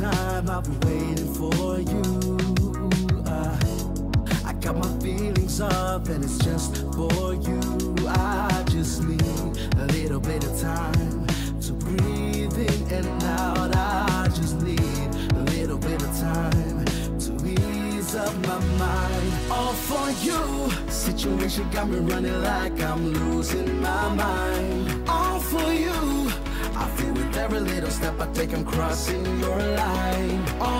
time I've been waiting for you. Uh, I got my feelings up and it's just for you. I just need a little bit of time to breathe in and out. I just need a little bit of time to ease up my mind. All for you. Situation got me running like I'm losing my mind. All for. Little step I take, I'm crossing your line. You.